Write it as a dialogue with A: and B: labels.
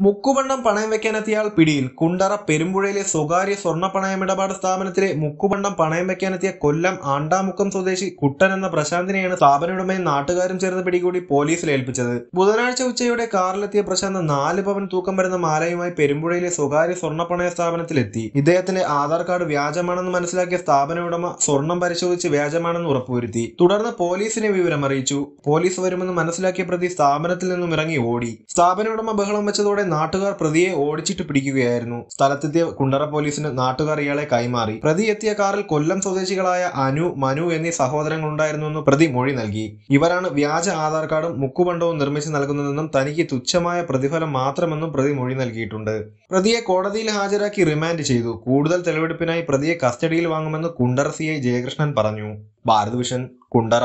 A: മുക്കുപണ്ടം പണയം വെക്കാനെത്തിയാൾ പിടിയിൽ. കുണ്ടറ പെരുമ്പുഴയിലെ സ്വകാര്യ സ്വർണ പണയമിടപാട് സ്ഥാപനത്തിലെ മുക്കുപണ്ടം പണയം വെക്കാനെത്തിയ കൊല്ലം ആണ്ടാമുക്കം സ്വദേശി കുട്ടൻ എന്ന പ്രശാന്തിനെയാണ് സ്ഥാപനയുടമയും നാട്ടുകാരും ചേർന്ന് പിടികൂടി പോലീസിൽ ഏൽപ്പിച്ചത്. ബുധനാഴ്ച ഉച്ചയോടെ കാറിലെത്തിയ പ്രശാന്ത് നാല് പവൻ തൂക്കം വരുന്ന മാലയുമായി പെരുമ്പുഴയിലെ സ്വകാര്യ സ്വർണ പണയ സ്ഥാപനത്തിലെത്തി. ഇദ്ദേഹത്തിന്റെ ആധാർ കാർഡ് വ്യാജമാണെന്ന് മനസ്സിലാക്കിയ സ്ഥാപന ഉടമ സ്വർണം പരിശോധിച്ച് വ്യാജമാണെന്ന് ഉറപ്പുവരുത്തി. തുടർന്ന് പോലീസിനെ വിവരം അറിയിച്ചു പോലീസ് വരുമെന്ന് മനസ്സിലാക്കിയ പ്രതി സ്ഥാപനത്തിൽ നിന്നും ഇറങ്ങി ഓടി. സ്ഥാപന ഉടമ ബഹളം വെച്ചതോടെ നാട്ടുകാർ പ്രതിയെ ഓടിച്ചിട്ട് പിടിക്കുകയായിരുന്നു. സ്ഥലത്തെത്തിയ കുണ്ടറ പോലീസിന് നാട്ടുകാർ ഇയാളെ കൈമാറി. പ്രതി എത്തിയ കാറിൽ കൊല്ലം സ്വദേശികളായ അനു മനു എന്നീ സഹോദരങ്ങളുണ്ടായിരുന്നുവെന്ന് പ്രതി മൊഴി നൽകി. ഇവരാണ് വ്യാജ ആധാർ കാർഡും മുക്കുപണ്ടവും നിർമ്മിച്ചു നൽകുന്നതെന്നും തനിക്ക് തുച്ഛമായ പ്രതിഫലം മാത്രമെന്നും പ്രതി മൊഴി നൽകിയിട്ടുണ്ട്. പ്രതിയെ കോടതിയിൽ ഹാജരാക്കി റിമാൻഡ് ചെയ്തു. കൂടുതൽ തെളിവെടുപ്പിനായി പ്രതിയെ കസ്റ്റഡിയിൽ വാങ്ങുമെന്ന് കുണ്ടറ സി ഐ ജയകൃഷ്ണൻ പറഞ്ഞു. ഭാരത് കുണ്ടറ.